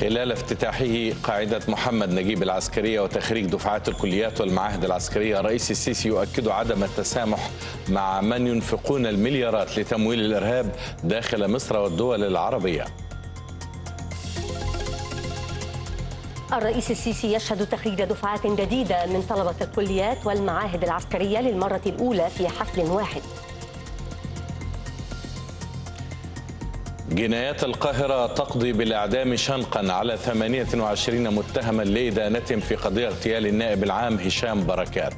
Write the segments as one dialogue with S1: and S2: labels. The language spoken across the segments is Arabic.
S1: خلال افتتاحه قاعدة محمد نجيب العسكرية وتخريج دفعات الكليات والمعاهد العسكرية رئيس السيسي يؤكد عدم التسامح مع من ينفقون المليارات لتمويل الإرهاب داخل مصر والدول العربية.
S2: الرئيس السيسي يشهد تخريج دفعات جديدة من طلبة الكليات والمعاهد العسكرية للمرة الأولى في حفل واحد.
S1: جنايات القاهرة تقضي بالإعدام شنقا على 28 متهما لإدانتهم في قضية اغتيال النائب العام هشام بركات.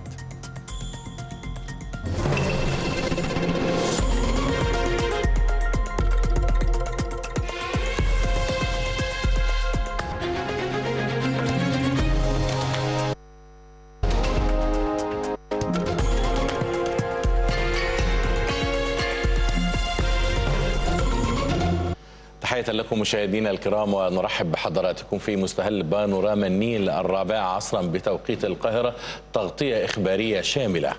S1: لكم مشاهدينا الكرام ونرحب بحضراتكم في مستهل بانوراما النيل الرابعة عصرا بتوقيت القاهرة تغطية إخبارية شاملة.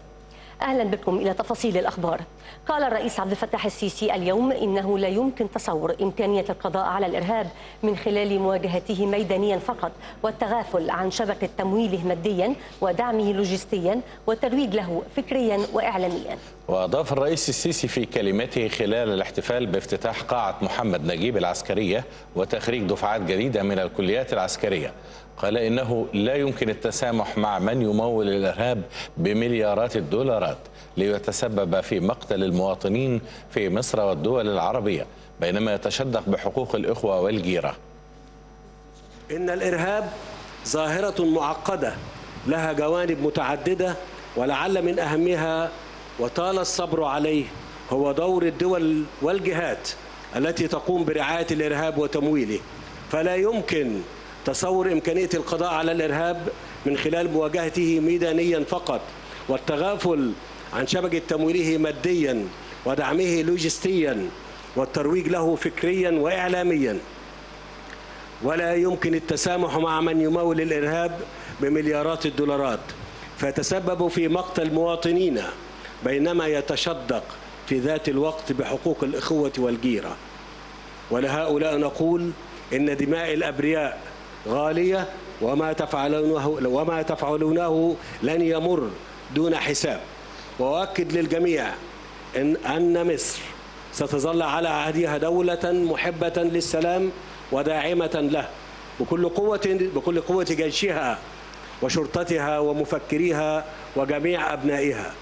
S2: أهلا بكم إلى تفاصيل الأخبار. قال الرئيس عبد الفتاح السيسي اليوم إنه لا يمكن تصور إمكانية القضاء على الإرهاب من خلال مواجهته ميدانيا فقط والتغافل عن شبكة تمويله ماديا ودعمه لوجستيا والترويج له فكريا وإعلاميا.
S1: وأضاف الرئيس السيسي في كلمته خلال الاحتفال بافتتاح قاعة محمد نجيب العسكرية وتخريج دفعات جديدة من الكليات العسكرية. قال إنه لا يمكن التسامح مع من يمول الإرهاب بمليارات الدولارات ليتسبب في مقتل المواطنين في مصر والدول العربية بينما يتشدق بحقوق الإخوة والجيرة.
S3: إن الإرهاب ظاهرة معقدة لها جوانب متعددة ولعل من أهمها وطال الصبر عليه هو دور الدول والجهات التي تقوم برعاية الإرهاب وتمويله. فلا يمكن تصور إمكانية القضاء على الإرهاب من خلال مواجهته ميدانيا فقط والتغافل عن شبكة تمويله ماديا ودعمه لوجستيا والترويج له فكريا وإعلاميا. ولا يمكن التسامح مع من يمول الإرهاب بمليارات الدولارات. فيتسبب في مقتل مواطنينا بينما يتشدق في ذات الوقت بحقوق الإخوة والجيرة. ولهؤلاء نقول إن دماء الأبرياء غالية وما تفعلونه وما تفعلونه لن يمر دون حساب. وأؤكد للجميع إن أن مصر ستظل على عهدها دولة محبة للسلام وداعمة له. بكل قوة بكل قوة جيشها وشرطتها ومفكريها وجميع أبنائها.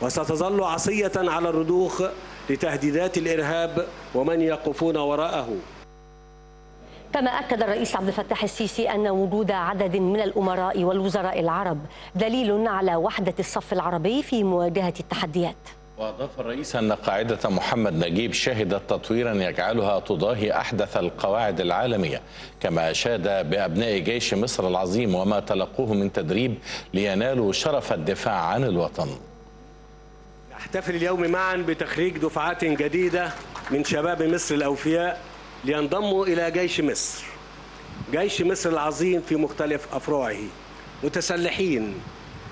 S3: وستظل عصية على الرضوخ لتهديدات الإرهاب ومن يقفون وراءه.
S2: كما أكد الرئيس عبد الفتاح السيسي أن وجود عدد من الأمراء والوزراء العرب دليل على وحدة الصف العربي في مواجهة التحديات.
S1: وأضاف الرئيس أن قاعدة محمد نجيب شهدت تطويرا يجعلها تضاهي أحدث القواعد العالمية كما أشاد بأبناء جيش مصر العظيم وما تلقوه من تدريب لينالوا شرف الدفاع عن الوطن.
S3: نحتفل اليوم معا بتخريج دفعات جديدة من شباب مصر الأوفياء لينضموا إلى جيش مصر. جيش مصر العظيم في مختلف أفرعه متسلحين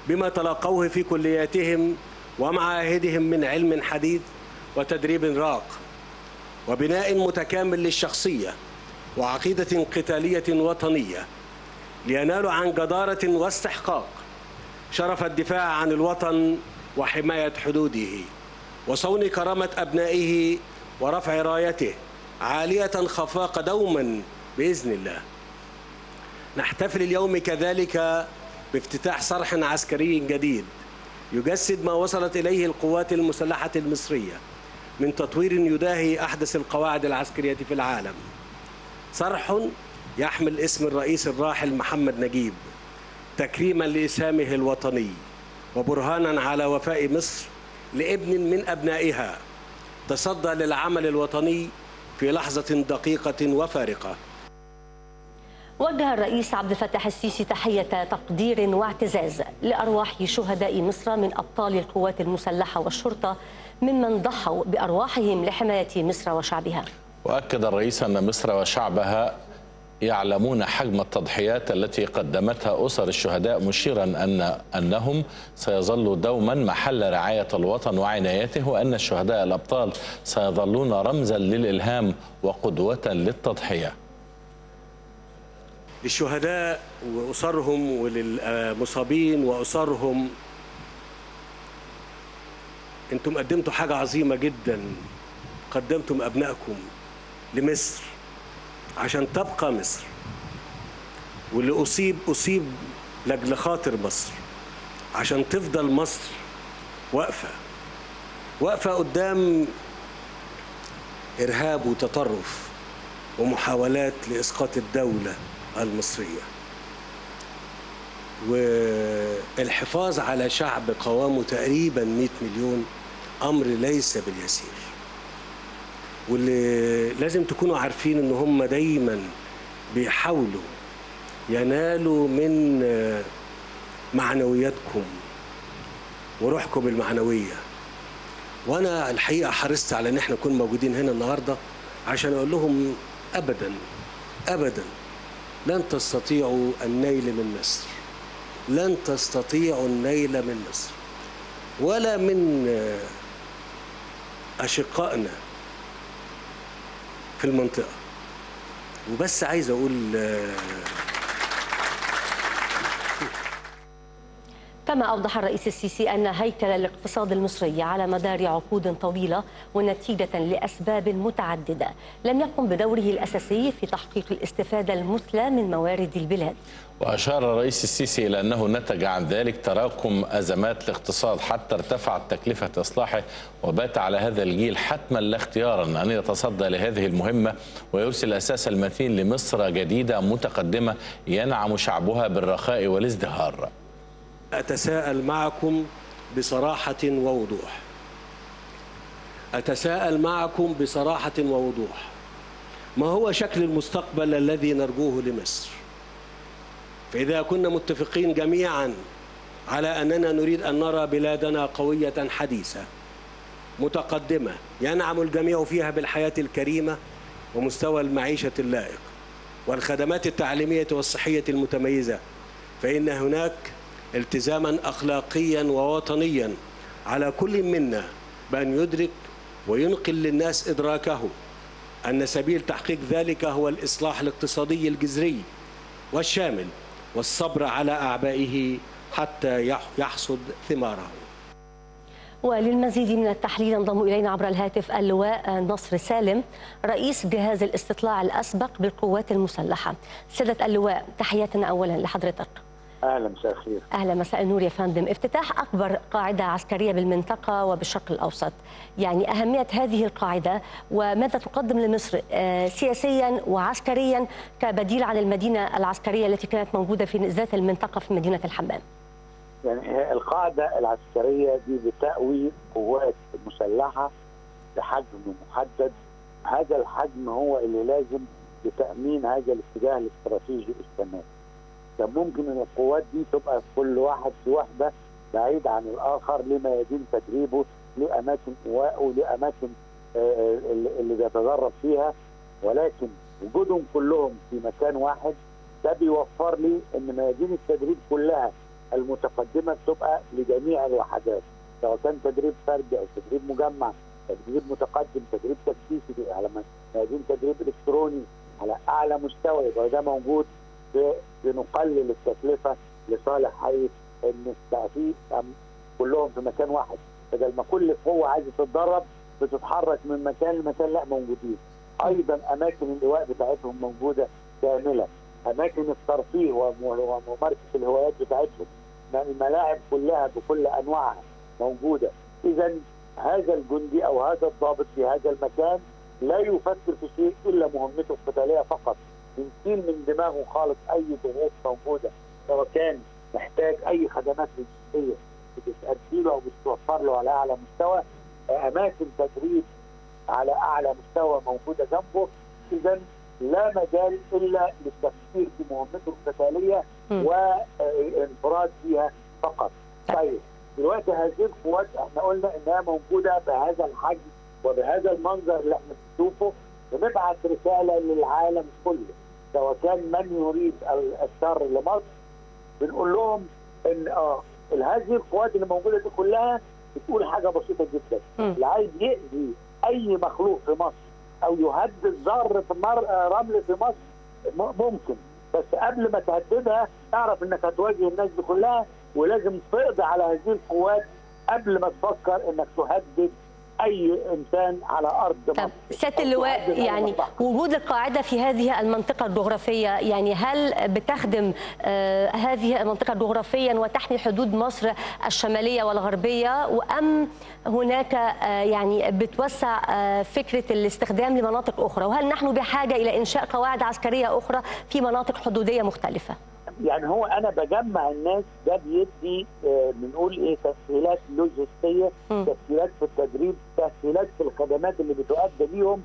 S3: بما تلقوه في كلياتهم ومعاهدهم من علم حديث وتدريب راق وبناء متكامل للشخصية وعقيدة قتالية وطنية لينالوا عن جدارة واستحقاق شرف الدفاع عن الوطن وحماية حدوده وصون كرامة أبنائه ورفع رايته عالية خفاق دوما بإذن الله. نحتفل اليوم كذلك بافتتاح صرح عسكري جديد يجسد ما وصلت إليه القوات المسلحة المصرية من تطوير يداهي أحدث القواعد العسكرية في العالم. صرح يحمل اسم الرئيس الراحل محمد نجيب تكريما لإسهامه الوطني وبرهانا على وفاء مصر لابن من أبنائها. تصدى للعمل الوطني في لحظة دقيقة وفارقة.
S2: وجه الرئيس عبد الفتاح السيسي تحية تقدير واعتزاز لأرواح شهداء مصر من أبطال القوات المسلحة والشرطة ممن ضحوا بأرواحهم لحماية مصر وشعبها.
S1: وأكد الرئيس أن مصر وشعبها يعلمون حجم التضحيات التي قدمتها أسر الشهداء مشيرا أن أنهم سيظلوا دوما محل رعاية الوطن وعنايته وأن الشهداء الأبطال سيظلون رمزا للإلهام وقدوة للتضحية.
S3: للشهداء وأسرهم وللمصابين وأسرهم أنتم قدمتوا حاجة عظيمة جدا. قدمتم أبنائكم لمصر. عشان تبقى مصر. واللي أصيب أصيب لأجل خاطر مصر. عشان تفضل مصر واقفة. واقفة قدام إرهاب وتطرف ومحاولات لإسقاط الدولة المصرية. والحفاظ على شعب قوامه تقريبا 100 مليون أمر ليس باليسير. واللي لازم تكونوا عارفين إن هم دايما بيحاولوا ينالوا من معنوياتكم وروحكم المعنوية. وأنا الحقيقة حرصت على إن إحنا نكون موجودين هنا النهارده عشان أقول لهم ابدا ابدا لن تستطيعوا النيل من مصر. لن تستطيعوا النيل من مصر. ولا من أشقائنا في المنطقة. وبس عايز أقول
S2: كما أوضح الرئيس السيسي أن هيكل الاقتصاد المصري على مدار عقود طويلة ونتيجة لأسباب متعددة. لم يقم بدوره الأساسي في تحقيق الاستفادة المثلى من موارد البلاد.
S1: وأشار الرئيس السيسي إلى أنه نتج عن ذلك تراكم أزمات الاقتصاد حتى ارتفعت تكلفة إصلاحه وبات على هذا الجيل حتما لا اختيارا أن يتصدى لهذه المهمة ويرسل الأساس المتين لمصر جديدة متقدمة ينعم شعبها بالرخاء والازدهار.
S3: أتساءل معكم بصراحة ووضوح. أتساءل معكم بصراحة ووضوح. ما هو شكل المستقبل الذي نرجوه لمصر؟ فإذا كنا متفقين جميعا على أننا نريد أن نرى بلادنا قوية حديثة متقدمة ينعم الجميع فيها بالحياة الكريمة ومستوى المعيشة اللائق والخدمات التعليمية والصحية المتميزة فإن هناك التزاما أخلاقيا ووطنيا على كل منا بأن يدرك وينقل للناس إدراكه أن سبيل تحقيق ذلك هو الإصلاح الاقتصادي الجذري والشامل والصبر على أعبائه حتى يحصد ثماره.
S2: وللمزيد من التحليل ينضم إلينا عبر الهاتف اللواء نصر سالم رئيس جهاز الاستطلاع الأسبق بالقوات المسلحة. سياده اللواء تحياتنا اولا لحضرتك.
S4: أهلا مساء الخير.
S2: أهلا مساء النور يا فندم. افتتاح أكبر قاعدة عسكرية بالمنطقة وبالشرق الأوسط. يعني أهمية هذه القاعدة وماذا تقدم لمصر سياسيا وعسكريا كبديل عن المدينة العسكرية التي كانت موجودة في ذات المنطقة في مدينة الحمام؟
S4: يعني القاعدة العسكرية دي بتأوي قوات مسلحة بحجم محدد. هذا الحجم هو اللي لازم لتأمين هذا الاتجاه الاستراتيجي الشمالي كان ممكن إن القوات دي تبقى كل واحد في وحده بعيد عن الآخر لميادين تدريبه لأماكن ايواءه لاماكن اللي بيتدرب فيها. ولكن وجودهم كلهم في مكان واحد ده بيوفر لي إن ميادين التدريب كلها المتقدمة بتبقى لجميع الوحدات سواء كان تدريب فردي أو تدريب مجمع تدريب متقدم تدريب تكتيكي على ميادين تدريب إلكتروني على أعلى مستوى يبقى ده موجود بنقلل التكلفة لصالح حي إن بقى في كلهم في مكان واحد. بدل ما كل قوة عايزة تتدرب بتتحرك من مكان لمكان لا موجودين. أيضا أماكن اللواء بتاعتهم موجودة كاملة. أماكن الترفيه وممارسه الهوايات بتاعتهم. الملاعب كلها بكل أنواعها موجودة. اذا هذا الجندي أو هذا الضابط في هذا المكان لا يفكر في شيء إلا مهمته القتالية فقط. بنشيل من دماغه خالص أي ضغوط موجودة. سواء كان محتاج أي خدمات لوجستيه بتأدي له أو بتوفر له على أعلى مستوى. أماكن تدريب على أعلى مستوى موجودة جنبه. اذا لا مجال إلا للتفكير في مهمته القتاليه وانفراد فيها فقط. طيب دلوقتي هذه القوات إحنا قلنا إنها موجودة بهذا الحجم وبهذا المنظر اللي إحنا بنشوفه. بنبعث رسالة للعالم كله. سواء كان من يريد الشر لمصر بنقول لهم إن آه هذه القوات اللي موجودة دي كلها بتقول حاجة بسيطة جدا. اللي عايز يأذي أي مخلوق في مصر أو يهدد ذره مر... رمل في مصر ممكن. بس قبل ما تهددها اعرف إنك هتواجه الناس دي كلها ولازم تقضي على هذه القوات قبل ما تفكر إنك تهدد أي إنسان على أرض
S2: طب
S4: مصر.
S2: سياده اللواء يعني. وجود القاعدة في هذه المنطقة الجغرافية يعني هل بتخدم آه، هذه المنطقة جغرافيا وتحمي حدود مصر الشمالية والغربية؟ وأم هناك آه، يعني بتوسع آه، فكرة الاستخدام لمناطق أخرى؟ وهل نحن بحاجة إلى إنشاء قواعد عسكرية أخرى في مناطق حدودية مختلفة؟
S4: يعني هو أنا بجمع الناس ده بيدي آه، بنقول إيه تسهيلات
S2: لوجستية.
S4: تسهيلات في التدريب تسهيلات في الخدمات اللي بتؤدى بيهم.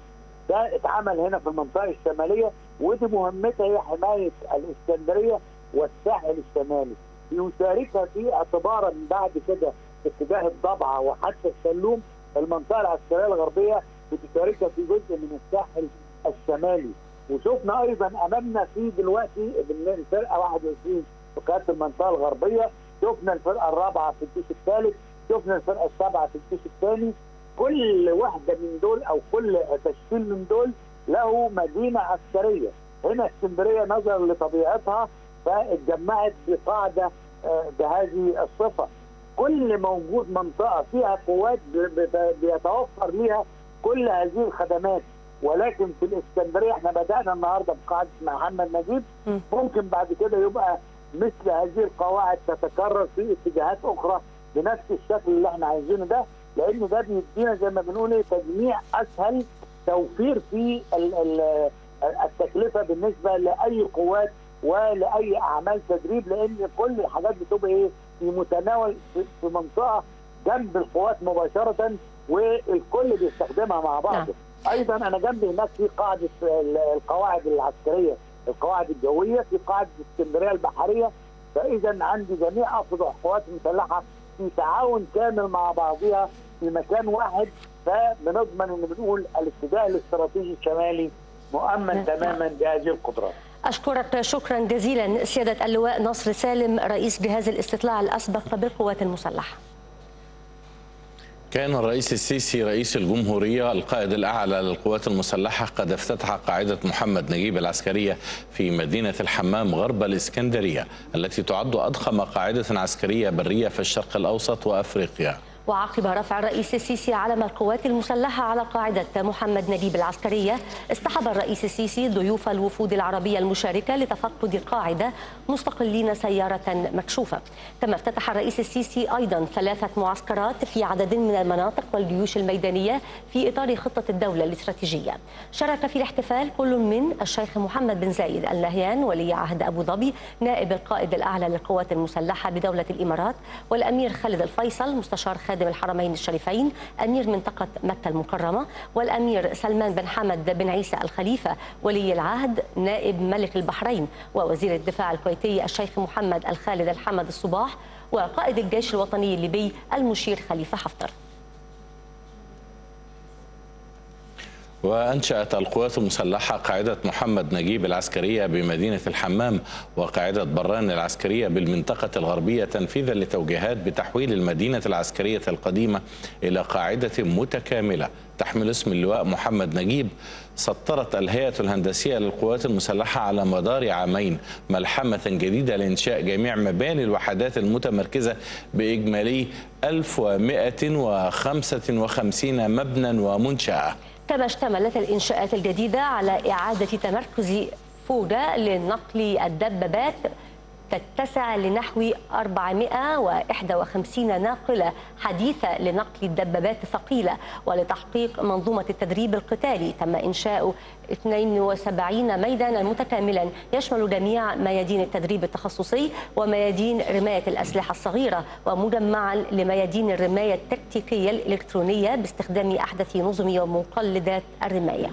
S4: ده اتعمل هنا في المنطقة الشمالية ودي مهمتها هي حماية الإسكندرية والساحل الشمالي. يشاركها في اعتبارا بعد كده اتجاه الضبعة وحتى السلوم المنطقة العسكرية الغربية بتشاركها في جزء من الساحل الشمالي. وشفنا أيضا أمامنا في دلوقتي الفرقة 21 في قيادة المنطقة الغربية. شفنا الفرقة الرابعة في الجيش الثالث. شفنا الفرقة السابعة في الجيش الثاني. كل واحدة من دول أو كل تشكيل من دول له مدينة عسكرية. هنا اسكندرية نظرا لطبيعتها فاتجمعت في قاعدة آه، بهذه الصفة. كل موجود منطقة فيها قوات بيتوفر ليها كل هذه الخدمات. ولكن في الإسكندرية إحنا بدأنا النهارده بقاعدة محمد نجيب
S2: مم.
S4: ممكن بعد كده يبقى مثل هذه القواعد تتكرر في اتجاهات أخرى بنفس الشكل اللي إحنا عايزينه ده لأن ده بيدينا زي ما بنقول إيه تجميع أسهل توفير في ال- ال- التكلفة بالنسبة لأي قوات ولأي أعمال تدريب لأن كل الحاجات بتبقى إيه في متناول في منطقة جنب القوات مباشرة والكل بيستخدمها مع بعض
S2: نعم.
S4: أيضا أنا جنبي هناك في قاعدة ال- القواعد العسكرية القواعد الجوية في قاعدة اسكندرية البحرية. فاذا عندي جميع افرع القوات المسلحه في تعاون كامل مع بعضها في مكان واحد. فبنضمن ان بنقول الاتجاه الاستراتيجي الشمالي مؤمن
S2: نعم.
S4: تماما بهذه القدرات
S2: أشكرك شكرا جزيلا سيادة اللواء نصر سالم رئيس جهاز الاستطلاع الأسبق بالقوات المسلحة.
S1: كان الرئيس السيسي رئيس الجمهورية القائد الأعلى للقوات المسلحة قد افتتح قاعدة محمد نجيب العسكرية في مدينة الحمام غرب الإسكندرية التي تعد أضخم قاعدة عسكرية برية في الشرق الأوسط وأفريقيا.
S2: وعقب رفع الرئيس السيسي علم القوات المسلحة على قاعدة محمد نجيب العسكرية اصطحب الرئيس السيسي ضيوف الوفود العربية المشاركة لتفقد القاعدة مستقلين سيارة مكشوفة. كما افتتح الرئيس السيسي أيضا ثلاثة معسكرات في عدد من المناطق والجيوش الميدانية في إطار خطة الدولة الاستراتيجية. شارك في الاحتفال كل من الشيخ محمد بن زايد ال نهيان ولي عهد أبو ظبي نائب القائد الأعلى للقوات المسلحة بدولة الإمارات والأمير خالد الفيصل مستشار خادم الحرمين الشريفين أمير منطقة مكة المكرمة والأمير سلمان بن حمد بن عيسى الخليفة ولي العهد نائب ملك البحرين ووزير الدفاع الكويتي الشيخ محمد الخالد الحمد الصباح وقائد الجيش الوطني الليبي المشير خليفة حفتر.
S1: وأنشأت القوات المسلحة قاعدة محمد نجيب العسكرية بمدينة الحمام وقاعدة بران العسكرية بالمنطقة الغربية تنفيذا لتوجيهات بتحويل المدينة العسكرية القديمة إلى قاعدة متكاملة. تحمل اسم اللواء محمد نجيب سطرت الهيئة الهندسية للقوات المسلحة على مدار عامين ملحمة جديدة لإنشاء جميع مباني الوحدات المتمركزة بإجمالي 1155 مبنى ومنشأة.
S2: كما اشتملت الإنشاءات الجديدة على إعادة تمركز فوجة لنقل الدبابات تتسع لنحو 451 ناقلة حديثة لنقل الدبابات الثقيلة ولتحقيق منظومة التدريب القتالي. تم إنشاء 72 ميدانا متكاملا يشمل جميع ميادين التدريب التخصصي وميادين رماية الأسلحة الصغيرة ومجمعا لميادين الرماية التكتيكية الإلكترونية باستخدام أحدث نظم ومقلدات الرماية.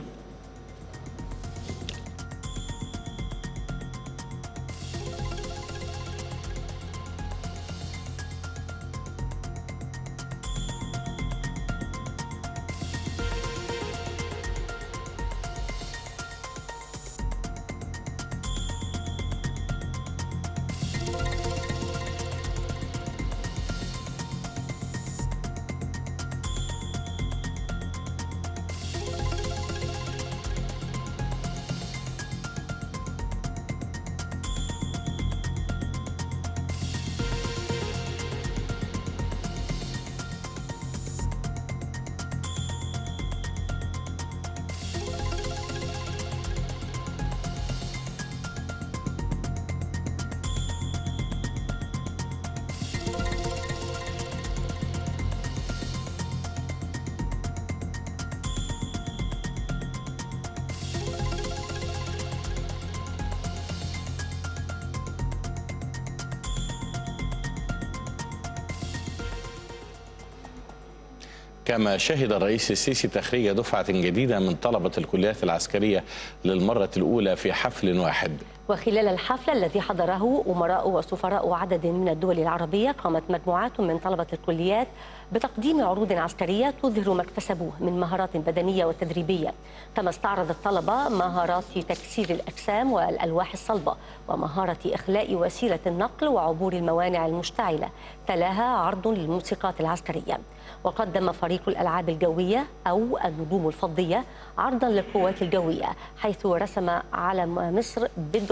S1: كما شهد الرئيس السيسي تخريج دفعة جديدة من طلبة الكليات العسكرية للمرة الأولى في حفل واحد.
S2: وخلال الحفل الذي حضره أمراء وسفراء عدد من الدول العربية قامت مجموعات من طلبة الكليات بتقديم عروض عسكرية تظهر ما اكتسبوه من مهارات بدنية وتدريبية. كما استعرض الطلبة مهارات تكسير الأجسام والألواح الصلبة ومهارة إخلاء وسيلة النقل وعبور الموانع المشتعلة تلاها عرض للموسيقات العسكرية. وقدم فريق الألعاب الجوية أو النجوم الفضية عرضا للقوات الجوية حيث رسم علم مصر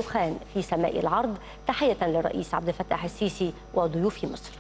S2: بالدخان في سماء العرض تحية للرئيس عبد الفتاح السيسي وضيوف مصر.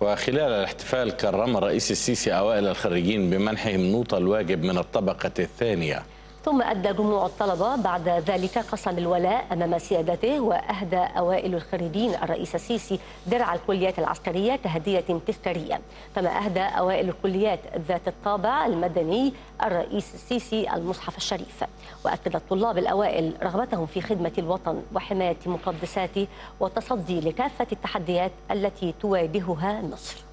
S1: وخلال الاحتفال كرم الرئيس السيسي أوائل الخريجين بمنحهم نوط الواجب من الطبقة الثانية.
S2: ثم أدى جموع الطلبة بعد ذلك قسم الولاء أمام سيادته وأهدى أوائل الخريجين. الرئيس السيسي درع الكليات العسكرية كهدية تذكارية كما أهدى أوائل الكليات ذات الطابع المدني الرئيس السيسي المصحف الشريف. وأكد الطلاب الأوائل رغبتهم في خدمة الوطن وحماية مقدساته والتصدي لكافة التحديات التي تواجهها مصر.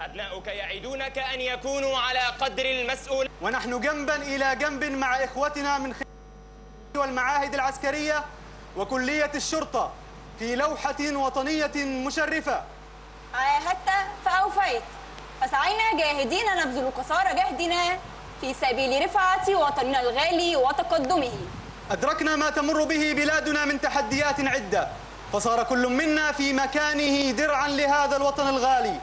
S5: أبناؤك يعدونك أن يكونوا على قدر المسؤول.
S6: ونحن جنبا إلى جنب مع إخوتنا من والمعاهد العسكرية وكلية الشرطة في لوحة وطنية مشرفة.
S7: عاهدت فأوفيت. فسعينا جاهدين نبذل قصارى جهدنا في سبيل رفعة وطننا الغالي وتقدمه.
S6: أدركنا ما تمر به بلادنا من تحديات عدة. فصار كل منا في مكانه درعا لهذا الوطن الغالي.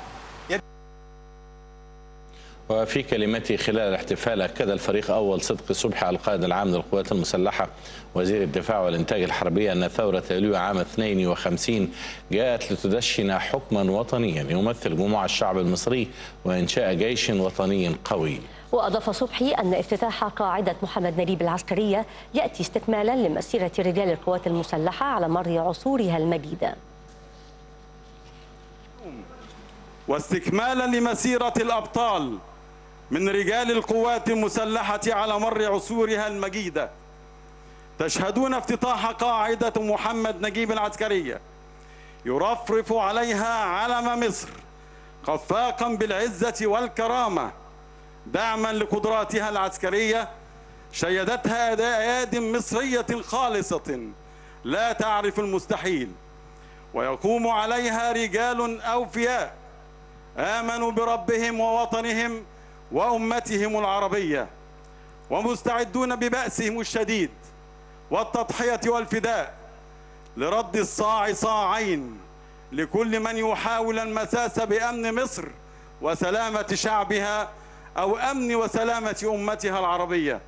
S1: وفي كلمته خلال الاحتفال أكد الفريق أول صدق صبحي القائد العام للقوات المسلحة وزير الدفاع والإنتاج الحربي أن ثورة يوليو عام 52 جاءت لتدشن حكما وطنيا. يمثل جموع الشعب المصري وإنشاء جيش وطني قوي.
S2: وأضاف صبحي أن افتتاح قاعدة محمد نجيب العسكرية يأتي استكمالا لمسيرة رجال القوات المسلحة على مر عصورها المجيدة.
S8: واستكمالا لمسيرة الأبطال من رجال القوات المسلحة على مر عصورها المجيدة تشهدون افتتاح قاعدة محمد نجيب العسكرية. يرفرف عليها علم مصر خفاقا بالعزة والكرامة دعما لقدراتها العسكرية شيدتها أياد مصرية خالصة لا تعرف المستحيل. ويقوم عليها رجال أوفياء آمنوا بربهم ووطنهم وأمتهم العربية ومستعدون ببأسهم الشديد والتضحية والفداء لرد الصاع صاعين لكل من يحاول المساس بأمن مصر وسلامة شعبها أو أمن وسلامة أمتها العربية.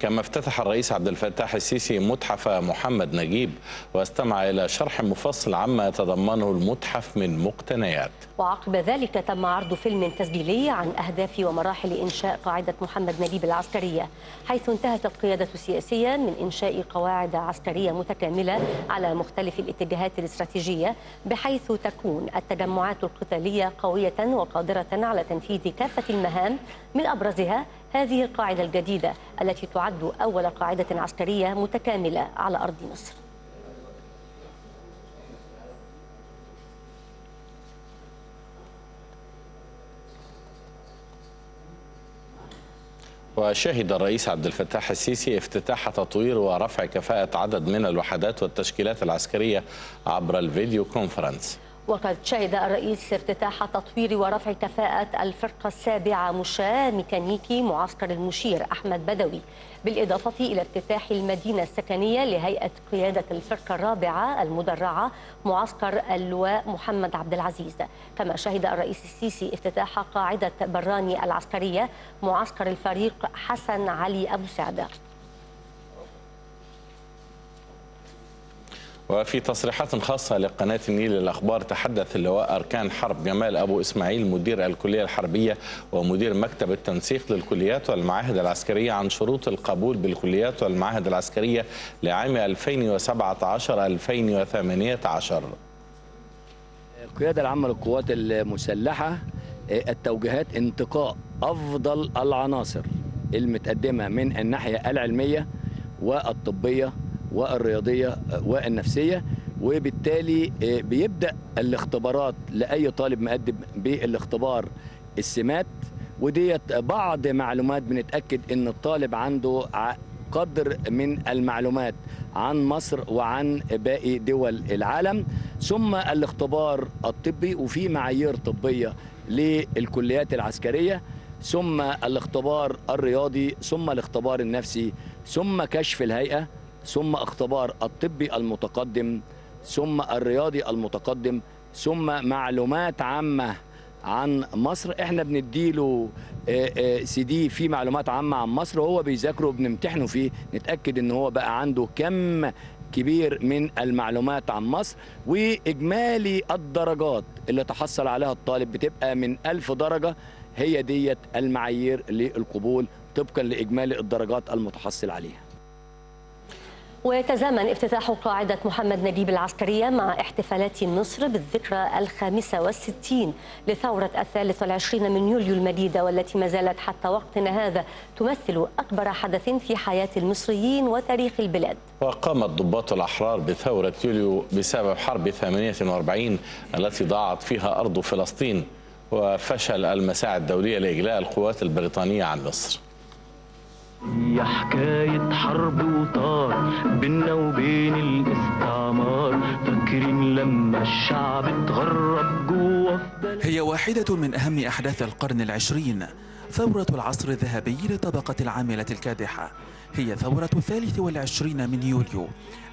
S1: كما افتتح الرئيس عبد الفتاح السيسي متحف محمد نجيب واستمع إلى شرح مفصل عما يتضمنه المتحف من مقتنيات.
S2: وعقب ذلك تم عرض فيلم تسجيلي عن أهداف ومراحل إنشاء قاعدة محمد نجيب العسكرية حيث انتهت القيادة السياسية من إنشاء قواعد عسكرية متكاملة على مختلف الاتجاهات الاستراتيجية بحيث تكون التجمعات القتالية قوية وقادرة على تنفيذ كافة المهام من أبرزها هذه القاعدة الجديدة التي تعد أول قاعدة عسكرية متكاملة على أرض مصر.
S1: وشهد الرئيس عبد الفتاح السيسي افتتاح تطوير ورفع كفاءة عدد من الوحدات والتشكيلات العسكرية عبر الفيديو كونفرنس.
S2: وقد شهد الرئيس افتتاح تطوير ورفع كفاءة الفرقة السابعة مشاة ميكانيكي معسكر المشير أحمد بدوي بالإضافة إلى افتتاح المدينة السكنية لهيئة قيادة الفرقة الرابعة المدرعة معسكر اللواء محمد عبد العزيز. كما شهد الرئيس السيسي افتتاح قاعدة براني العسكرية معسكر الفريق حسن علي أبو سعدة.
S1: وفي تصريحات خاصة لقناة النيل للأخبار تحدث اللواء أركان حرب جمال أبو إسماعيل مدير الكلية الحربية ومدير مكتب التنسيق للكليات والمعاهد العسكرية عن شروط القبول بالكليات والمعاهد العسكرية لعام 2017-2018
S9: القيادة العامة للقوات المسلحة آه، التوجيهات انتقاء أفضل العناصر المتقدمة من الناحية العلمية والطبية والرياضية آه، والنفسية وبالتالي آه، بيبدأ الاختبارات لأي طالب مقدم بالاختبار السمات. وديت بعض معلومات بنتأكد إن الطالب عنده قدر من المعلومات عن مصر وعن باقي دول العالم. ثم الاختبار الطبي وفي معايير طبية للكليات العسكرية. ثم الاختبار الرياضي ثم الاختبار النفسي ثم كشف الهيئة. ثم اختبار الطبي المتقدم ثم الرياضي المتقدم ثم معلومات عامة عن مصر. إحنا بنديله آه، آه، سي دي فيه معلومات عامة عن مصر وهو بيذاكره وبنمتحنه فيه. نتأكد إن هو بقى عنده كم كبير من المعلومات عن مصر. وإجمالي الدرجات اللي تحصل عليها الطالب بتبقى من ألف درجة. هي ديت المعايير للقبول طبقا لإجمالي الدرجات المتحصل عليها.
S2: ويتزامن افتتاح قاعدة محمد نجيب العسكرية مع احتفالات مصر بالذكرى الخامسة والستين لثورة الثالث والعشرين من يوليو المجيدة والتي ما زالت حتى وقتنا هذا تمثل أكبر حدث في حياة المصريين وتاريخ البلاد.
S1: وقام الضباط الأحرار بثورة يوليو بسبب حرب 48 التي ضاعت فيها أرض فلسطين وفشل المساعي الدولية لإجلاء القوات البريطانية عن مصر.
S10: هي حكاية حرب وطار بينا وبين الاستعمار. فاكرين لما الشعب اتغرب جوه؟
S11: هي واحدة من أهم أحداث القرن العشرين ثورة العصر الذهبي لطبقة العاملة الكادحة. هي ثورة الثالث والعشرين من يوليو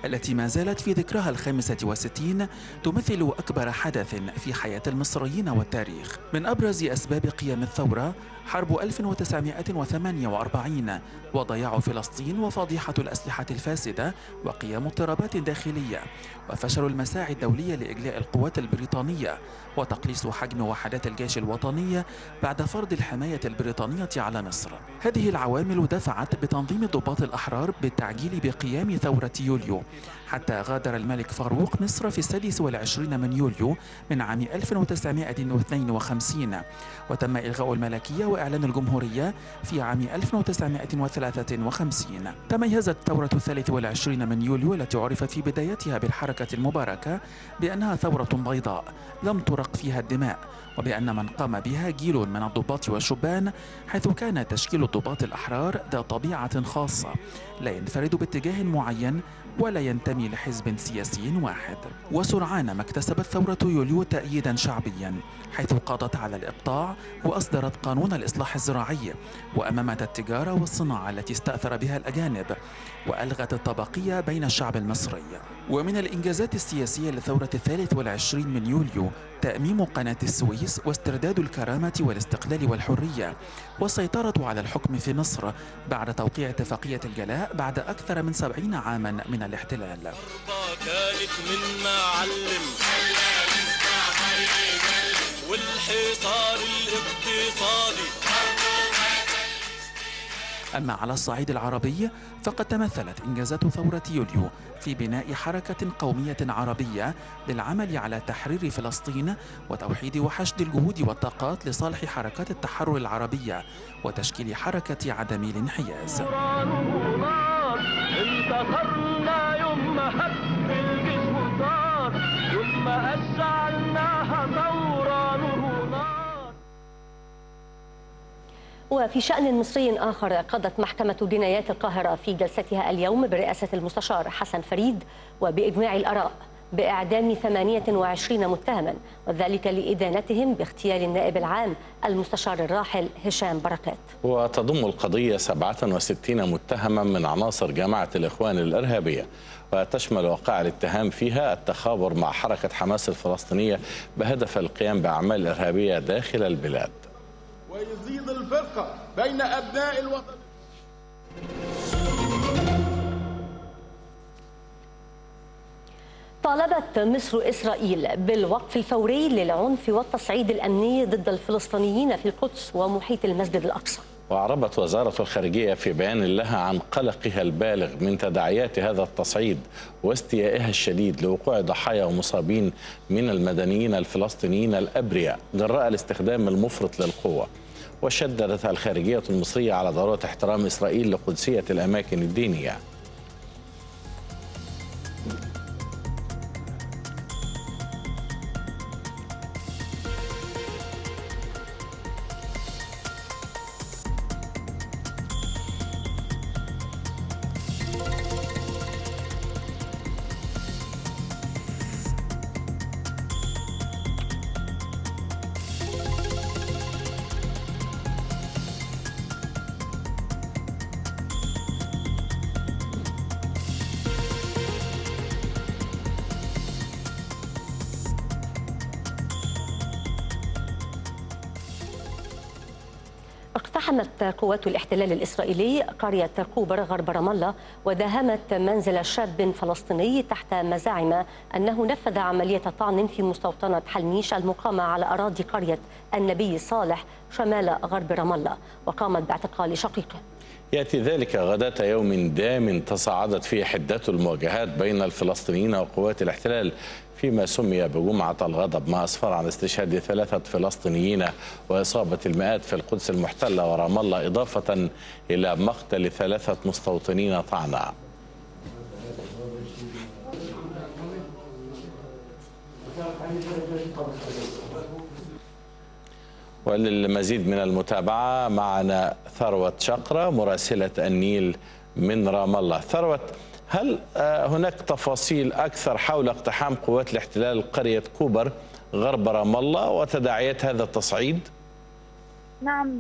S11: التي ما زالت في ذكرها الخامسة والستين تمثل أكبر حدث في حياة المصريين والتاريخ. من أبرز أسباب قيام الثورة حرب 1948 وضياع فلسطين وفضيحة الأسلحة الفاسدة وقيام اضطرابات داخلية وفشل المساعي الدولية لإجلاء القوات البريطانية وتقليص حجم وحدات الجيش الوطني بعد فرض الحماية البريطانية على مصر. هذه العوامل دفعت بتنظيم ضباط الأحرار بالتعجيل بقيام ثورة يوليو. حتى غادر الملك فاروق مصر في السادس والعشرين من يوليو من عام 1952 وتم إلغاء الملكية وإعلان الجمهورية في عام 1953 تميزت ثورة الثالث والعشرين من يوليو التي عرفت في بدايتها بالحركة المباركة بأنها ثورة بيضاء لم ترق فيها الدماء وبأن من قام بها جيل من الضباط والشبان حيث كان تشكيل الضباط الأحرار ذا طبيعة خاصة لا ينفرد باتجاه معين ولا ينتمي لحزب سياسي واحد. وسرعان ما اكتسبت ثورة يوليو تأييدا شعبيا حيث قضت على الإقطاع وأصدرت قانون الإصلاح الزراعي وأمامت التجارة والصناعة التي استأثر بها الأجانب وألغت الطبقية بين الشعب المصري. ومن الإنجازات السياسية لثورة الثالث والعشرين من يوليو تأميم قناة السويس واسترداد الكرامة والاستقلال والحرية والسيطرة على الحكم في مصر بعد توقيع اتفاقية الجلاء بعد أكثر من سبعين عاما من الاحتلال.
S10: كانت من معلم والحصار الاقتصادي
S11: أما على الصعيد العربي فقد تمثلت إنجازات ثورة يوليو في بناء حركة قومية عربية للعمل على تحرير فلسطين وتوحيد وحشد الجهود والطاقات لصالح حركات التحرر العربية وتشكيل حركة عدم الانحياز.
S10: انتصرنا يوم هب يوم أشعلناها ثورة
S2: وفي شأن مصري آخر قضت محكمة جنايات القاهرة في جلستها اليوم برئاسة المستشار حسن فريد وبإجماع الآراء بإعدام 28 متهما وذلك لإدانتهم باغتيال النائب العام المستشار الراحل هشام بركات.
S1: وتضم القضية 67 متهما من عناصر جماعة الإخوان الإرهابية وتشمل وقائع الاتهام فيها التخابر مع حركة حماس الفلسطينية بهدف القيام بأعمال إرهابية داخل البلاد.
S12: ويزيد الفرقة بين أبناء الوطن.
S2: طالبت مصر إسرائيل بالوقف الفوري للعنف والتصعيد الأمني ضد الفلسطينيين في القدس ومحيط المسجد الأقصى.
S1: وأعربت وزارة الخارجية في بيان لها عن قلقها البالغ من تداعيات هذا التصعيد واستيائها الشديد لوقوع ضحايا ومصابين من المدنيين الفلسطينيين الأبرياء جراء الاستخدام المفرط للقوة. وشددت الخارجية المصرية على ضرورة احترام إسرائيل لقدسية الأماكن الدينية.
S2: اقتحمت قوات الاحتلال الإسرائيلي قرية كوبر غرب رام الله وداهمت منزل شاب فلسطيني تحت مزاعم أنه نفذ عملية طعن في مستوطنة حلميش المقامة على أراضي قرية النبي صالح شمال غرب رام الله وقامت باعتقال شقيقه.
S1: يأتي ذلك غداة يوم دام تصاعدت فيه حدة المواجهات بين الفلسطينيين وقوات الاحتلال فيما سمي بجمعة الغضب ما أسفر عن استشهاد ثلاثة فلسطينيين وإصابة المئات في القدس المحتلة ورام الله إضافة إلى مقتل ثلاثة مستوطنين طعنا وللمزيد من المتابعة معنا ثروة شقرة مراسلة النيل من رام الله. ثروة هل آه، هناك تفاصيل أكثر حول اقتحام قوات الاحتلال قرية كوبر غرب رام الله وتداعيات هذا التصعيد؟
S13: نعم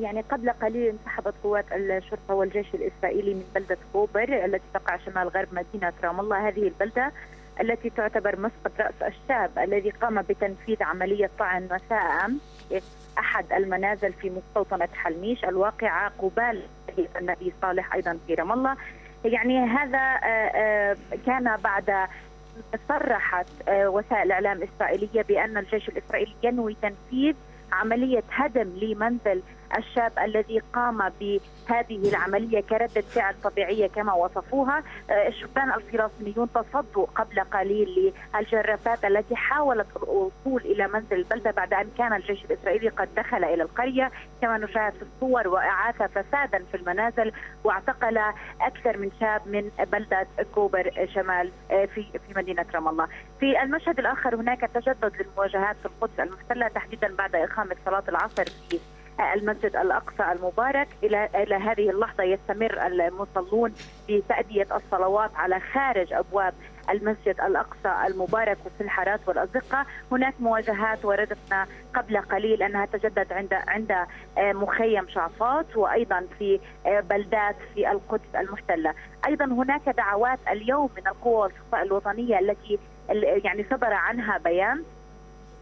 S13: يعني قبل قليل انسحبت قوات الشرطة والجيش الإسرائيلي من بلدة كوبر التي تقع شمال غرب مدينة رام الله. هذه البلدة التي تعتبر مسقط رأس الشاب الذي قام بتنفيذ عملية طعن مساء أمس أحد المنازل في مستوطنة حلميش الواقعة قبال النبي صالح أيضا في رام الله. يعني هذا آه، آه، كان بعد صرحت آه، وسائل الاعلام الاسرائيليه بأن الجيش الإسرائيلي ينوي تنفيذ عملية هدم لمنزل الشاب الذي قام بهذه العملية كردة فعل طبيعية كما وصفوها آه، الشبان الفلسطينيون تصدوا قبل قليل للجرافات التي حاولت الوصول إلى منزل البلدة بعد أن كان الجيش الإسرائيلي قد دخل إلى القرية كما نشاهد في الصور وإعاث فسادا في المنازل واعتقل أكثر من شاب من بلدة كوبر شمال آه، في في مدينة رام الله. في المشهد الآخر هناك تجدد للمواجهات في القدس المحتلة تحديدا بعد إقامة صلاة العصر في المسجد الأقصى المبارك. إلى إلى هذه اللحظة يستمر المصلون بتأدية الصلوات على خارج أبواب المسجد الأقصى المبارك وفي الحارات والأزقة، هناك مواجهات وردتنا قبل قليل أنها تجدد عند عند آه، مخيم شعفاط وأيضا في آه، بلدات في القدس المحتلة، أيضا هناك دعوات اليوم من القوى الوطنية التي يعني صدر عنها بيان.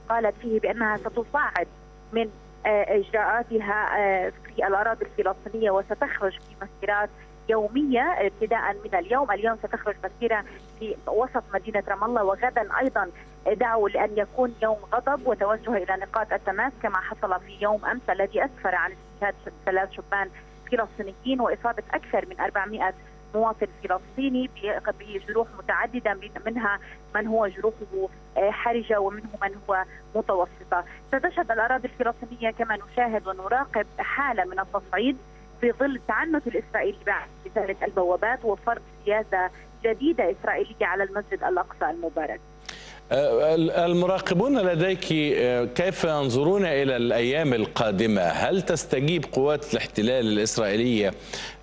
S13: قالت فيه بأنها ستصاعد من آه، إجراءاتها آه، في الأراضي الفلسطينية وستخرج في مسيرات يومية ابتداء من اليوم، اليوم ستخرج مسيرة في وسط مدينة رام الله وغدا أيضا دعوا لأن يكون يوم غضب وتوجه إلى نقاط التماس كما حصل في يوم أمس الذي أسفر عن استشهاد ثلاث شبان فلسطينيين وإصابة أكثر من 400 مواطن فلسطيني بجروح متعددة منها من هو جروحه آه، حرجة ومنه من هو متوسطة. ستشهد الأراضي الفلسطينية كما نشاهد ونراقب حالة من التصعيد في ظل التعنت الإسرائيلي بعد رساله البوابات وفرض سياسة جديدة إسرائيلية على المسجد الأقصى المبارك.
S1: آه، المراقبون لديك آه، كيف ينظرون إلى الأيام القادمة؟ هل تستجيب قوات الاحتلال الإسرائيلية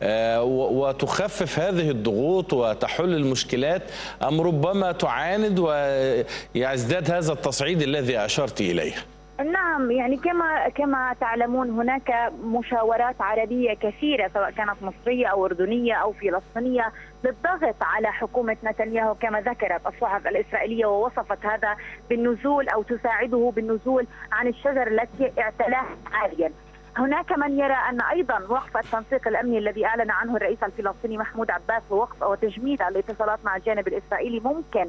S1: آه، وتخفف هذه الضغوط وتحل المشكلات أم ربما تعاند ويزداد هذا التصعيد الذي أشرت إليه؟
S13: نعم يعني كما كما تعلمون هناك مشاورات عربية كثيرة سواء كانت مصرية أو أردنية أو فلسطينية للضغط على حكومة نتنياهو كما ذكرت الصحف الإسرائيلية ووصفت هذا بالنزول أو تساعده بالنزول عن الشجر التي اعتلاها عاليا. هناك من يرى أن أيضا وقف التنسيق الأمني الذي أعلن عنه الرئيس الفلسطيني محمود عباس ووقف وتجميد الاتصالات مع الجانب الإسرائيلي ممكن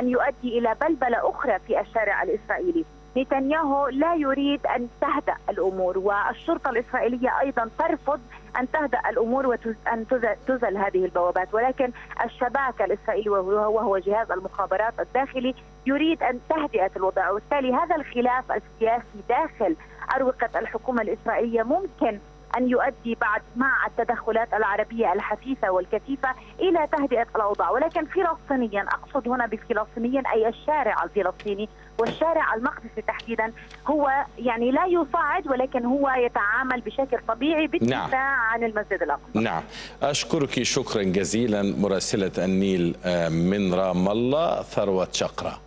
S13: أن يؤدي إلى بلبلة أخرى في الشارع الإسرائيلي. نتنياهو لا يريد أن تهدأ الأمور والشرطة الإسرائيلية أيضا ترفض أن تهدأ الأمور وان تزل هذه البوابات. ولكن الشباك الإسرائيلي وهو جهاز المخابرات الداخلي يريد أن تهدئة الوضع. وبالتالي هذا الخلاف السياسي داخل أروقة الحكومة الإسرائيلية ممكن أن يؤدي بعد مع التدخلات العربية الحثيثة والكثيفة إلى تهدئة الأوضاع، ولكن فلسطينيا أقصد هنا بفلسطينيا أي الشارع الفلسطيني والشارع المقدسي تحديدا هو يعني لا يصعد ولكن هو يتعامل بشكل طبيعي بالدفاع نعم. عن المسجد الأقصى.
S1: نعم، أشكرك شكرا جزيلا مراسلة النيل من رام الله ثروة شقرة.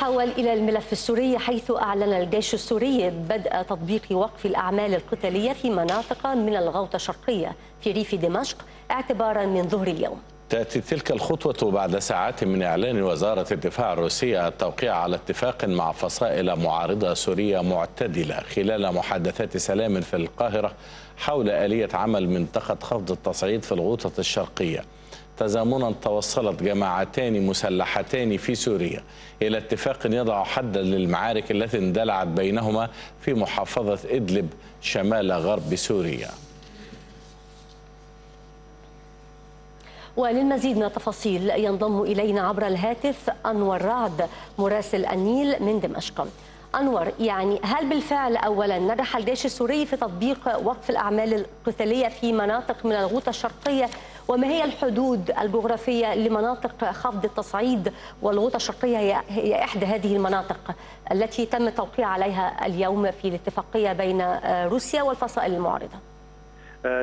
S2: نتحول إلى الملف السوري حيث أعلن الجيش السوري بدء تطبيق وقف الأعمال القتالية في مناطق من الغوطة الشرقية في ريف دمشق اعتبارا من ظهر اليوم.
S1: تأتي تلك الخطوة بعد ساعات من إعلان وزارة الدفاع الروسية التوقيع على اتفاق مع فصائل معارضة سورية معتدلة خلال محادثات سلام في القاهرة حول آلية عمل منطقة خفض التصعيد في الغوطة الشرقية. تزامنا توصلت جماعتان مسلحتان في سوريا إلى اتفاق يضع حدا للمعارك التي اندلعت بينهما في محافظة إدلب شمال غرب سوريا.
S2: وللمزيد من التفاصيل ينضم إلينا عبر الهاتف أنور رعد مراسل النيل من دمشق. أنور يعني هل بالفعل أولا نجح الجيش السوري في تطبيق وقف الأعمال القتالية في مناطق من الغوطة الشرقية وما هي الحدود الجغرافية لمناطق خفض التصعيد والغوطة الشرقية؟ هي إحدى هذه المناطق التي تم التوقيع عليها اليوم في الاتفاقية بين روسيا والفصائل المعارضة.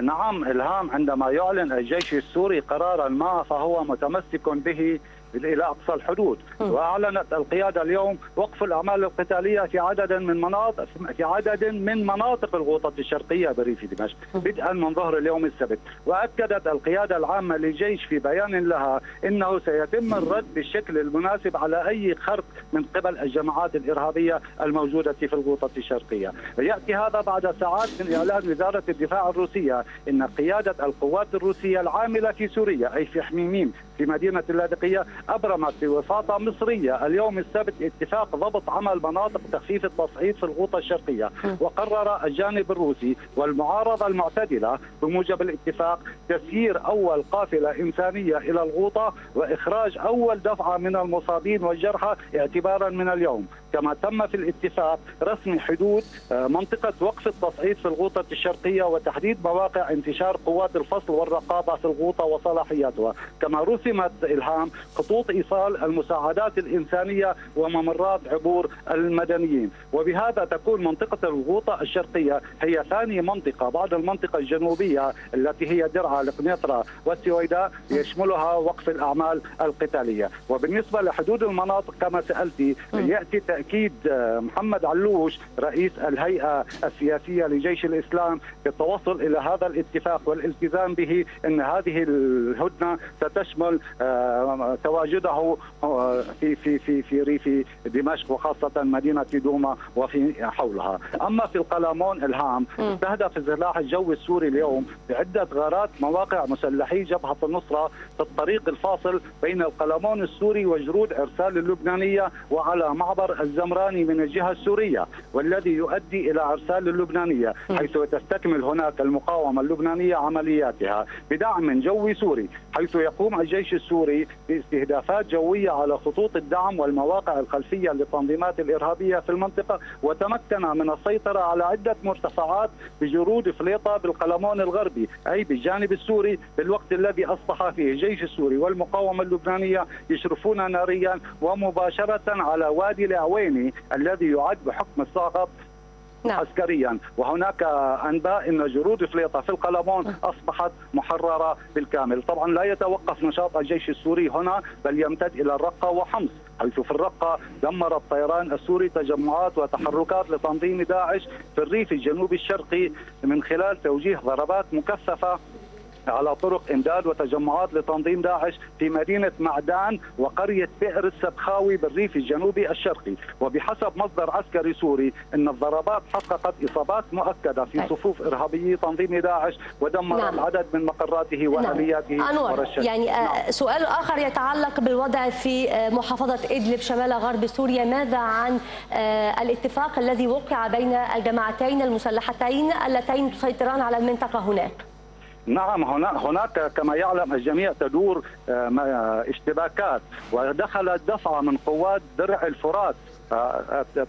S14: نعم إلهام عندما يعلن الجيش السوري قرارا ما فهو متمسك به إلى أقصى الحدود. وأعلنت القيادة اليوم وقف الأعمال القتالية في عدد من مناطق في عدد من مناطق الغوطة الشرقية بريف دمشق. بدءا من ظهر اليوم السبت. وأكدت القيادة العامة للجيش في بيان لها إنه سيتم الرد بالشكل المناسب على أي خرق من قبل الجماعات الإرهابية الموجودة في الغوطة الشرقية. وياتي هذا بعد ساعات من إعلان وزارة الدفاع الروسية إن قيادة القوات الروسية العاملة في سوريا أي في حميميم في مدينة اللاذقية أبرمت بوساطة مصرية. اليوم السبت اتفاق ضبط عمل مناطق تخفيف التصعيد في الغوطة الشرقية. وقرر الجانب الروسي والمعارضة المعتدلة بموجب الاتفاق تسيير أول قافلة إنسانية إلى الغوطة وإخراج أول دفعة من المصابين والجرحى اعتبارا من اليوم. كما تم في الاتفاق رسم حدود منطقة وقف التصعيد في الغوطة الشرقية وتحديد مواقع انتشار قوات الفصل والرقابة في الغوطة وصلاحياتها. كما رسمت الهام خطوط إيصال المساعدات الإنسانية وممرات عبور المدنيين. وبهذا تكون منطقة الغوطة الشرقية هي ثاني منطقة بعد المنطقة الجنوبية التي هي درعا القنيطره والسويداء يشملها وقف الأعمال القتالية. وبالنسبة لحدود المناطق كما سالتي يأتي تأكيد محمد علوش رئيس الهيئة السياسية لجيش الإسلام بالتوصل إلى هذا الاتفاق والالتزام به إن هذه الهدنة ستشمل تواجده في في في في ريف دمشق وخاصة مدينة دوما وفي حولها، أما في القلمون الهام استهدف السلاح الجوي السوري اليوم بعدة غارات مواقع مسلحي جبهة النصرة في الطريق الفاصل بين القلمون السوري وجرود عرسال اللبنانية وعلى معبر الزمراني من الجهة السورية والذي يؤدي إلى عرسال اللبنانية حيث تستكمل هناك المقاومة اللبنانية عملياتها بدعم جوي سوري حيث يقوم الجيش السوري باستهدافات جوية على خطوط الدعم والمواقع الخلفية للتنظيمات الإرهابية في المنطقة وتمكن من السيطرة على عدة مرتفعات بجرود فليطة بالقلمون الغربي أي بالجانب السوري في الوقت الذي أصبح فيه الجيش السوري والمقاومة اللبنانية يشرفون ناريا ومباشرة على وادي العويني الذي يعد بحكم الساقط
S2: نعم.
S14: عسكريا. وهناك أنباء إن جنود فليطة في القلمون أصبحت محررة بالكامل. طبعا لا يتوقف نشاط الجيش السوري هنا بل يمتد إلى الرقة وحمص حيث في الرقة دمر الطيران السوري تجمعات وتحركات لتنظيم داعش في الريف الجنوبي الشرقي من خلال توجيه ضربات مكثفة على طرق إمداد وتجمعات لتنظيم داعش في مدينة معدان وقرية بئر السبخاوي بالريف الجنوبي الشرقي وبحسب مصدر عسكري سوري إن الضربات حققت إصابات مؤكدة في صفوف ارهابيي تنظيم داعش ودمر
S2: نعم.
S14: العدد من مقراته والياته
S2: أنور
S14: ورشته.
S2: يعني آه،
S14: نعم.
S2: سؤال آخر يتعلق بالوضع في آه، محافظة إدلب شمال غرب سوريا ماذا عن آه، الاتفاق الذي وقع بين الجماعتين المسلحتين اللتين تسيطران على المنطقة هناك
S14: نعم هنا هناك كما يعلم الجميع تدور آه، اشتباكات ودخلت دفعه من قوات درع الفرات.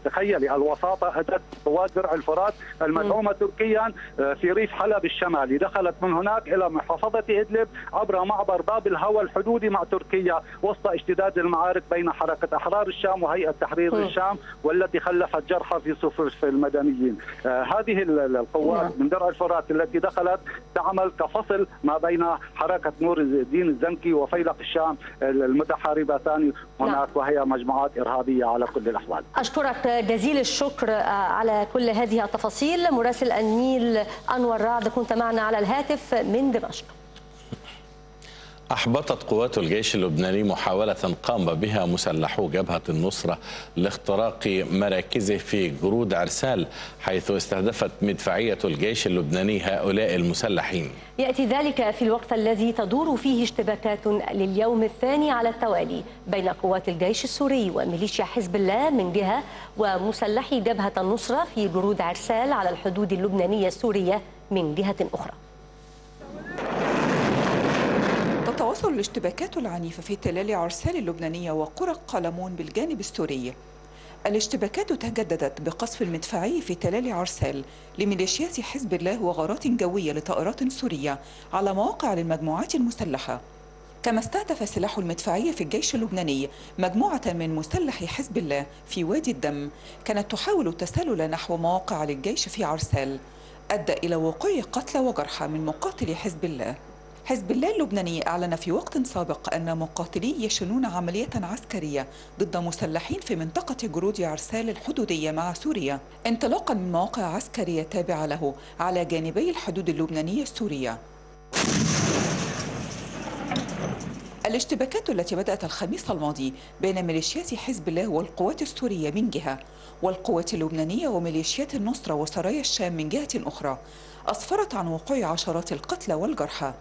S14: تخيلي الوساطة اتت قوات درع الفرات المدعومة تركيا آه، في ريف حلب الشمالي دخلت من هناك إلى محافظة إدلب عبر معبر باب الهوى الحدودي مع تركيا وسط اشتداد المعارك بين حركة أحرار الشام وهيئة تحرير
S15: مم.
S14: الشام والتي خلفت جرحى في صفوف المدنيين آه، هذه ال- ال- القوات
S15: نعم.
S14: من درع الفرات التي دخلت تعمل كفصل ما بين حركة نور الدين الزنكي وفيلق الشام المتحاربتان هناك وهي مجموعات إرهابية على كل الاحوال
S2: أشكرك جزيل الشكر آه، على كل هذه التفاصيل. مراسل النيل أنور رعد كنت معنا على الهاتف من دمشق.
S1: أحبطت قوات الجيش اللبناني محاولة قام بها مسلحو جبهة النصرة لاختراق مراكزه في جرود عرسال حيث استهدفت مدفعية الجيش اللبناني هؤلاء المسلحين.
S2: يأتي ذلك في الوقت الذي تدور فيه اشتباكات لليوم الثاني على التوالي بين قوات الجيش السوري وميليشيا حزب الله من جهة ومسلحي جبهة النصرة في جرود عرسال على الحدود اللبنانية السورية من جهة أخرى.
S16: تتواصل الاشتباكات العنيفة في تلال عرسال اللبنانية وقرى قلمون بالجانب السوري. الاشتباكات تجددت بقصف المدفعي في تلال عرسال لميليشيات حزب الله وغارات جوية لطائرات سورية على مواقع للمجموعات المسلحة. كما استهدف سلاح المدفعية في الجيش اللبناني مجموعة من مسلحي حزب الله في وادي الدم كانت تحاول التسلل نحو مواقع للجيش في عرسال. أدى إلى وقوع قتلى وجرحى من مقاتلي حزب الله. حزب الله اللبناني أعلن في وقت سابق أن مقاتليه يشنون عملية عسكرية ضد مسلحين في منطقة جرود عرسال الحدودية مع سوريا. انطلاقا من مواقع عسكرية تابعة له على جانبي الحدود اللبنانية السورية. الاشتباكات التي بدأت الخميس الماضي بين ميليشيات حزب الله والقوات السورية من جهة والقوات اللبنانية وميليشيات النصرة وسرايا الشام من جهة أخرى أسفرت عن وقوع عشرات القتلى والجرحى.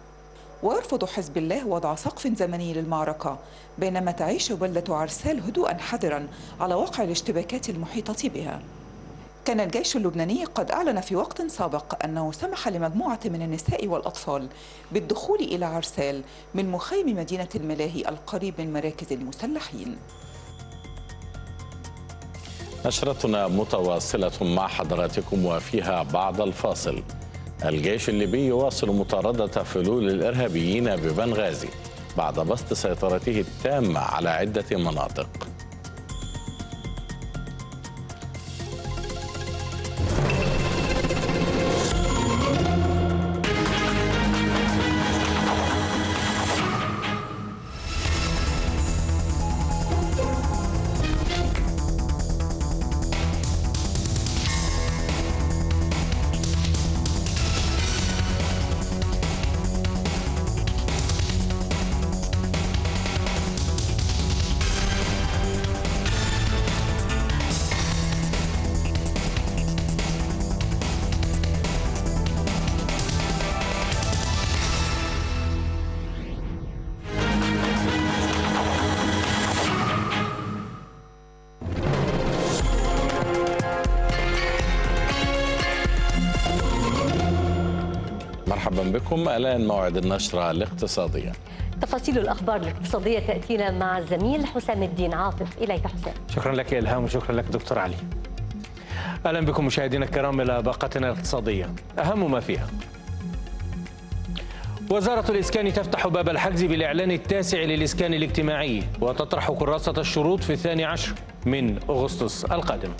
S16: ويرفض حزب الله وضع سقف زمني للمعركة بينما تعيش بلدة عرسال هدوءا حذرا على واقع الاشتباكات المحيطة بها. كان الجيش اللبناني قد أعلن في وقت سابق أنه سمح لمجموعة من النساء والأطفال بالدخول إلى عرسال من مخيم مدينة الملاهي القريب من مراكز المسلحين.
S1: نشرتنا متواصلة مع حضراتكم وفيها بعد الفاصل. الجيش الليبي يواصل مطاردة فلول الإرهابيين ببنغازي بعد بسط سيطرته التامة على عدة مناطق. مرحبا بكم. الآن موعد النشرة الاقتصادية.
S2: تفاصيل الأخبار الاقتصادية تأتينا مع الزميل حسام الدين عاطف. إليك حسام.
S17: شكرا لك يا إلهام وشكرا لك دكتور علي. أهلا بكم مشاهدينا الكرام إلى باقتنا الاقتصادية. أهم ما فيها. وزارة الإسكان تفتح باب الحجز بالإعلان التاسع للإسكان الاجتماعي وتطرح كراسة الشروط في الثاني عشر من أغسطس القادم.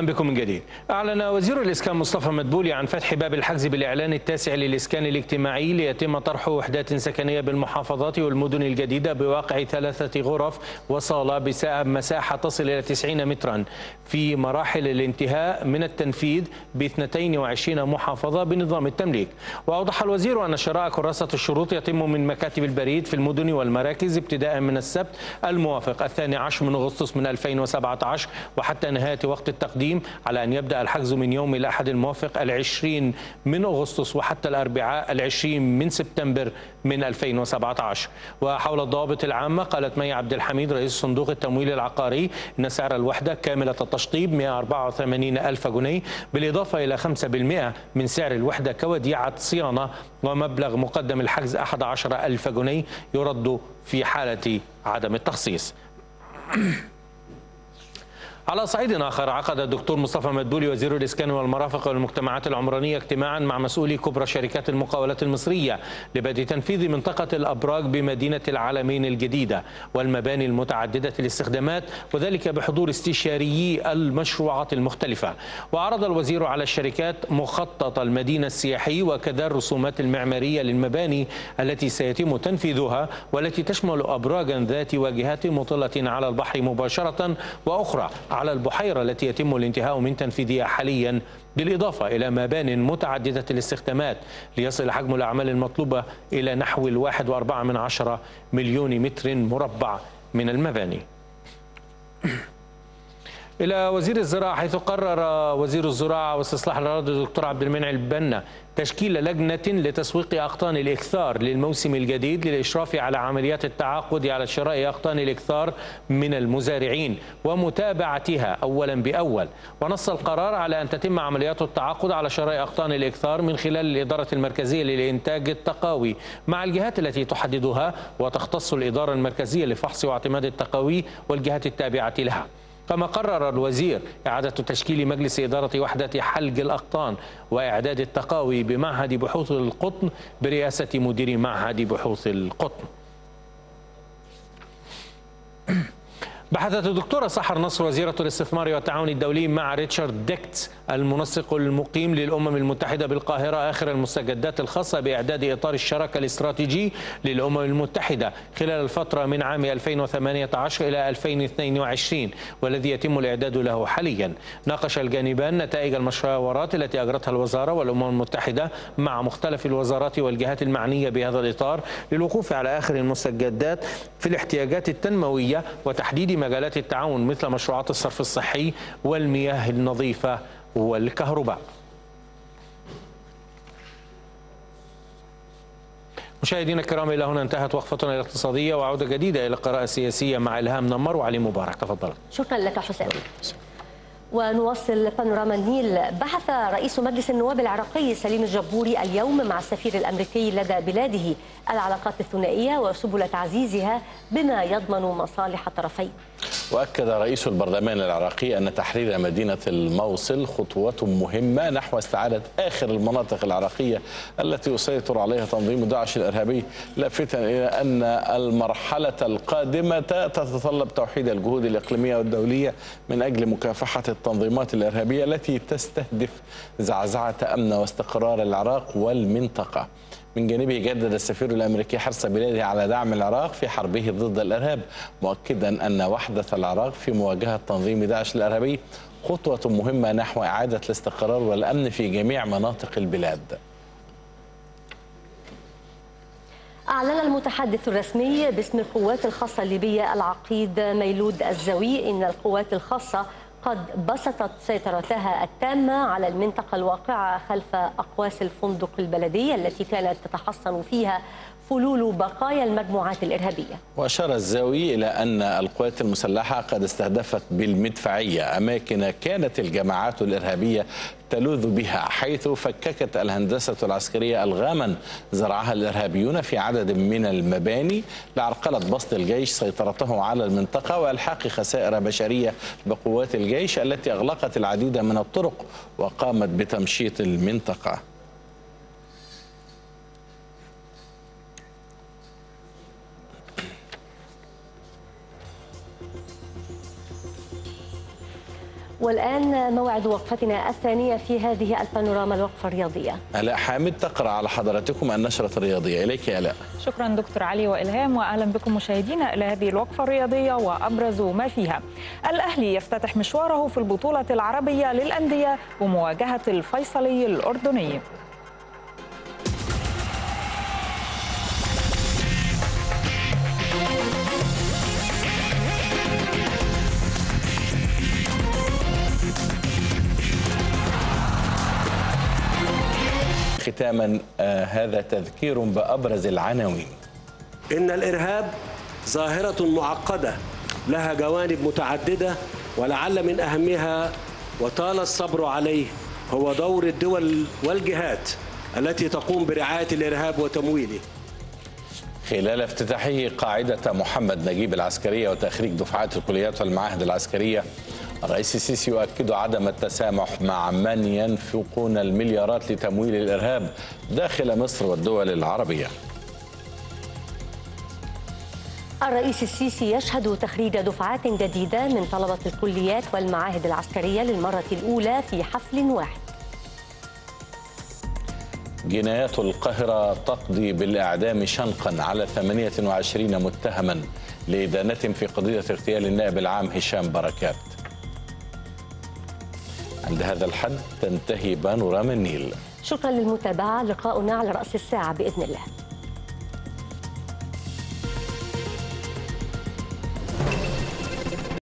S17: أهلا بكم من جديد. أعلن وزير الإسكان مصطفى مدبولي عن فتح باب الحجز بالإعلان التاسع للإسكان الاجتماعي ليتم طرح وحدات سكنية بالمحافظات والمدن الجديدة بواقع ثلاثة غرف وصاله بمساحه تصل إلى 90 مترا في مراحل الانتهاء من التنفيذ ب 22 محافظة بنظام التمليك. وأوضح الوزير أن شراء كراسة الشروط يتم من مكاتب البريد في المدن والمراكز ابتداء من السبت الموافق الثاني عشر من أغسطس من 2017 وحتى نهاية وقت التقديم على أن يبدأ الحجز من يوم الأحد الموافق العشرين من أغسطس وحتى الأربعاء العشرين من سبتمبر من 2017 وحول الضوابط العامة قالت مي عبد الحميد رئيس صندوق التمويل العقاري إن سعر الوحدة كاملة التشطيب 184 ألف جنيه بالإضافة إلى 5% من سعر الوحدة كوديعة صيانة ومبلغ مقدم الحجز 11 ألف جنيه يرد في حالة عدم التخصيص. على صعيد آخر عقد الدكتور مصطفى مدبولي وزير الإسكان والمرافق والمجتمعات العمرانية اجتماعا مع مسؤولي كبرى شركات المقاولات المصرية لبدء تنفيذ منطقة الأبراج بمدينة العالمين الجديدة والمباني المتعددة الاستخدامات وذلك بحضور استشاريي المشروعات المختلفة. وعرض الوزير على الشركات مخطط المدينة السياحي وكذا الرسومات المعمارية للمباني التي سيتم تنفيذها والتي تشمل أبراجا ذات واجهات مطلة على البحر مباشرة وأخرى. على البحيرة التي يتم الانتهاء من تنفيذها حاليا بالإضافة إلى مبان متعددة الاستخدامات ليصل حجم الأعمال المطلوبة إلى نحو الواحد وأربعة من عشرة مليون متر مربع من المباني. إلى وزير الزراعة حيث قرر وزير الزراعة واستصلاح الأراضي الدكتور عبد المنعم البنا تشكيل لجنة لتسويق أقطان الإكثار للموسم الجديد للإشراف على عمليات التعاقد على شراء أقطان الإكثار من المزارعين ومتابعتها أولا بأول. ونص القرار على أن تتم عمليات التعاقد على شراء أقطان الإكثار من خلال الإدارة المركزية للإنتاج التقاوي. مع الجهات التي تحددها وتختص الإدارة المركزية لفحص واعتماد التقاوي والجهات التابعة لها. كما قرر الوزير إعادة تشكيل مجلس إدارة وحدة حلق الأقطان وإعداد التقاوي بمعهد بحوث القطن برئاسة مدير معهد بحوث القطن. بحثت الدكتورة سحر نصر وزيرة الاستثمار والتعاون الدولي مع ريتشارد ديكت المنسق المقيم للأمم المتحدة بالقاهرة آخر المستجدات الخاصة بإعداد إطار الشراكة الاستراتيجي للأمم المتحدة خلال الفترة من عام 2018 إلى 2022 والذي يتم الإعداد له حاليا. ناقش الجانبان نتائج المشاورات التي أجرتها الوزارة والأمم المتحدة مع مختلف الوزارات والجهات المعنية بهذا الإطار للوقوف على آخر المستجدات في الاحتياجات التنموية وتحديد مجالات التعاون مثل مشروعات الصرف الصحي والمياه النظيفة والكهرباء. مشاهدينا الكرام إلى هنا انتهت وقفتنا الاقتصادية وعودة جديدة إلى القراءة السياسية مع إلهام نمر وعلي مبارك. تفضل.
S2: شكرا لك حسام. ونواصل بانوراما النيل. بحث رئيس مجلس النواب العراقي سليم الجبوري اليوم مع السفير الأمريكي لدى بلاده العلاقات الثنائية وسبل تعزيزها بما يضمن مصالح الطرفين.
S1: وأكد رئيس البرلمان العراقي أن تحرير مدينة الموصل خطوة مهمة نحو استعادة آخر المناطق العراقية التي يسيطر عليها تنظيم داعش الإرهابي لافتا إلى أن المرحلة القادمة تتطلب توحيد الجهود الإقليمية والدولية من أجل مكافحة التنظيمات الإرهابية التي تستهدف زعزعة أمن واستقرار العراق والمنطقة. من جانبه جدد السفير الأمريكي حرص بلاده على دعم العراق في حربه ضد الإرهاب مؤكدا أن وحدة العراق في مواجهة تنظيم داعش الإرهابي خطوة مهمة نحو إعادة الاستقرار والأمن في جميع مناطق البلاد.
S2: أعلن المتحدث الرسمي باسم القوات الخاصة الليبية العقيد ميلود الزوي إن القوات الخاصة قد بسطت سيطرتها التامة على المنطقة الواقعة خلف أقواس الفندق البلدي التي كانت تتحصن فيها فلول بقايا المجموعات الإرهابية.
S1: وأشار الزاوي إلى أن القوات المسلحة قد استهدفت بالمدفعية أماكن كانت الجماعات الإرهابية تلوذ بها حيث فككت الهندسة العسكرية ألغاما زرعها الإرهابيون في عدد من المباني لعرقلة بسط الجيش سيطرته على المنطقة وإلحاق خسائر بشرية بقوات الجيش التي أغلقت العديد من الطرق وقامت بتمشيط المنطقة.
S2: والآن موعد وقفتنا الثانية في هذه البانوراما الوقفة الرياضية.
S1: آلاء حامد تقرأ على حضراتكم النشرة الرياضية. إليك يا آلاء.
S15: شكرا دكتور علي وإلهام وأهلا بكم مشاهدينا إلى هذه الوقفة الرياضية وأبرز ما فيها. الأهلي يفتتح مشواره في البطولة العربية للأندية ومواجهة الفيصلي الأردني.
S1: ختاما آه هذا تذكير بأبرز العناوين.
S3: إن الإرهاب ظاهرة معقدة لها جوانب متعددة ولعل من أهمها وطال الصبر عليه هو دور الدول والجهات التي تقوم برعاية الإرهاب وتمويله.
S1: خلال افتتاحه قاعدة محمد نجيب العسكرية وتخريج دفعات الكليات والمعاهد العسكرية الرئيس السيسي يؤكد عدم التسامح مع من ينفقون المليارات لتمويل الإرهاب داخل مصر والدول العربية.
S2: الرئيس السيسي يشهد تخريج دفعات جديدة من طلبة الكليات والمعاهد العسكرية للمرة الأولى في حفل واحد.
S1: جنايات القاهرة تقضي بالإعدام شنقا على 28 متهما لإدانتهم في قضية اغتيال النائب العام هشام بركات. عند هذا الحد تنتهي بانوراما النيل.
S2: شكرا للمتابعة لقاؤنا على رأس الساعة بإذن الله.